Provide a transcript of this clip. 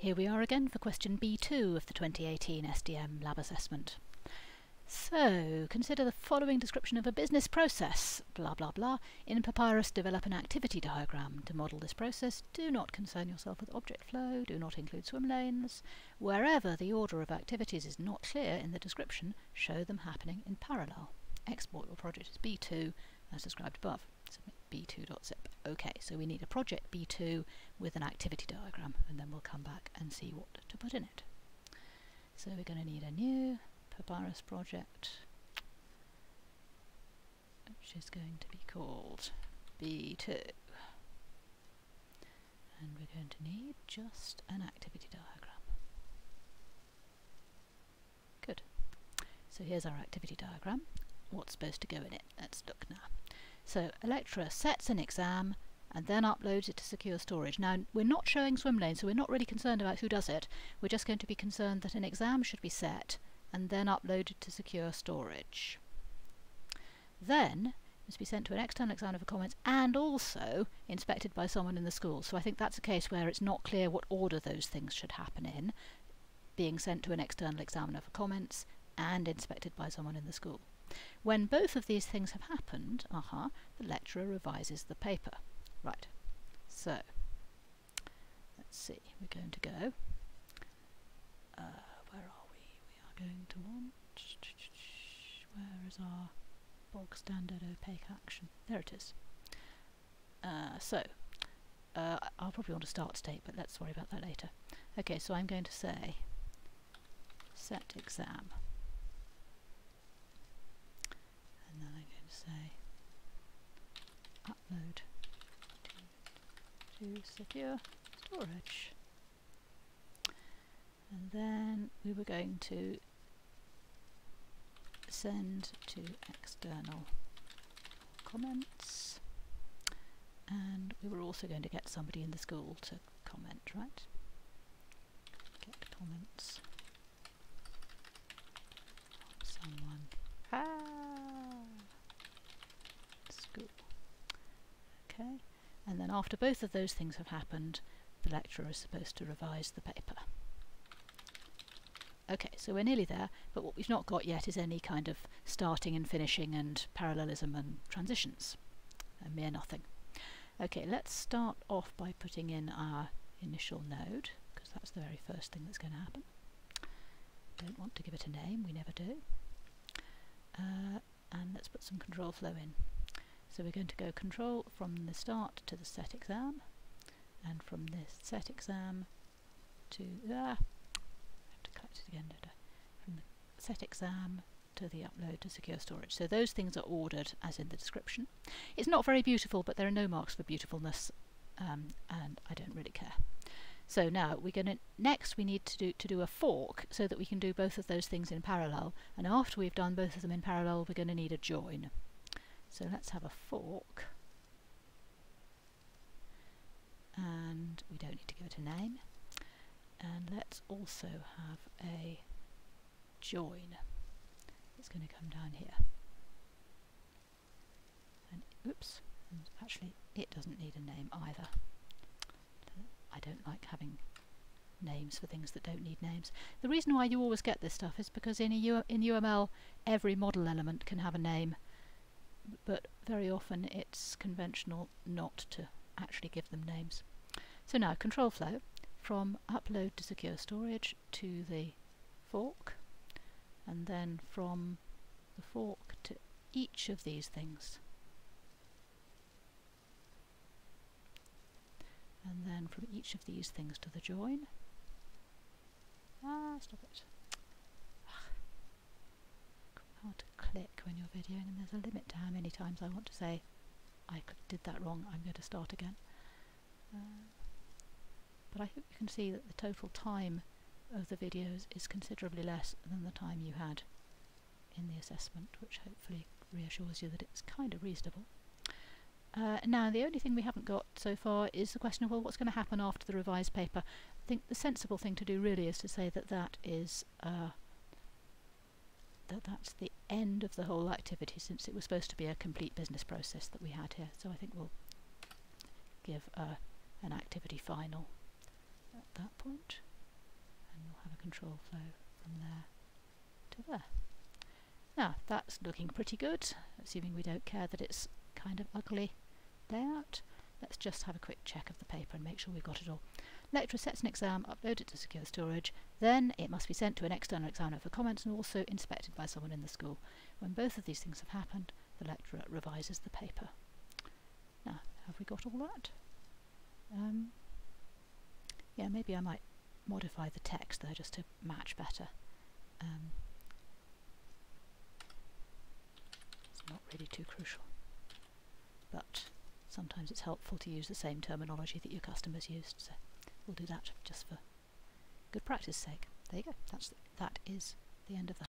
Here we are again for question B2 of the 2018 SDM Lab Assessment. So, consider the following description of a business process, blah blah blah. In Papyrus, develop an activity diagram. To model this process, do not concern yourself with object flow, do not include swim lanes. Wherever the order of activities is not clear in the description, show them happening in parallel. Export your project as B2, as described above. Submit b2.zip. Okay, so we need a project b2 with an activity diagram, and then we'll come back and see what to put in it. So we're going to need a new Papyrus project, which is going to be called b2. And we're going to need just an activity diagram. Good. So here's our activity diagram. What's supposed to go in it? Let's look now. So lecturer sets an exam and then uploads it to secure storage. Now we're not showing swim lanes, so we're not really concerned about who does it. We're just going to be concerned that an exam should be set and then uploaded to secure storage. Then it must be sent to an external examiner for comments and also inspected by someone in the school. So I think that's a case where it's not clear what order those things should happen in, being sent to an external examiner for comments and inspected by someone in the school. When both of these things have happened, uh -huh, the lecturer revises the paper. Right, so let's see, we're going to go. Uh, where are we? We are going to want. Where is our bog standard opaque action? There it is. Uh, so, uh, I'll probably want a start state, but let's worry about that later. Okay, so I'm going to say set exam. and then I'm going to say upload to, to secure storage. And then we were going to send to external comments. And we were also going to get somebody in the school to comment, right? Get comments someone. Ah! Okay, and after both of those things have happened, the lecturer is supposed to revise the paper. Okay, so we're nearly there, but what we've not got yet is any kind of starting and finishing and parallelism and transitions. A mere nothing. Okay, let's start off by putting in our initial node, because that's the very first thing that's going to happen. Don't want to give it a name, we never do. Uh, and let's put some control flow in. So we're going to go control from the start to the set exam, and from this set exam to ah, I have to collect it again. From the set exam to the upload to secure storage. So those things are ordered as in the description. It's not very beautiful, but there are no marks for beautifulness, um, and I don't really care. So now we're going to next we need to do to do a fork so that we can do both of those things in parallel. And after we've done both of them in parallel, we're going to need a join. So let's have a fork. And we don't need to give it a name. And let's also have a join. It's going to come down here. And oops, and actually it doesn't need a name either. I don't like having names for things that don't need names. The reason why you always get this stuff is because in, U in UML every model element can have a name but very often it's conventional not to actually give them names. So now control flow from upload to secure storage to the fork and then from the fork to each of these things. And then from each of these things to the join. Ah, stop it. hard to click when you're videoing and there's a limit to how many times I want to say I did that wrong, I'm going to start again. Uh, but I hope you can see that the total time of the videos is considerably less than the time you had in the assessment, which hopefully reassures you that it's kind of reasonable. Uh, now, the only thing we haven't got so far is the question of, well, what's going to happen after the revised paper? I think the sensible thing to do really is to say that that is uh, that that's the end of the whole activity since it was supposed to be a complete business process that we had here. So I think we'll give uh, an activity final at that and we'll have a control flow from there to there. Now that's looking pretty good, assuming we don't care that it's kind of ugly layout. Let's just have a quick check of the paper and make sure we've got it all. Lecturer sets an exam, uploads it to secure storage, then it must be sent to an external examiner for comments and also inspected by someone in the school. When both of these things have happened, the lecturer revises the paper. Now, have we got all that? Um, yeah, maybe I might modify the text there just to match better. Um, it's not really too crucial, but sometimes it's helpful to use the same terminology that your customers used, so we'll do that just for good practice sake. There you go. That's the, that is the end of the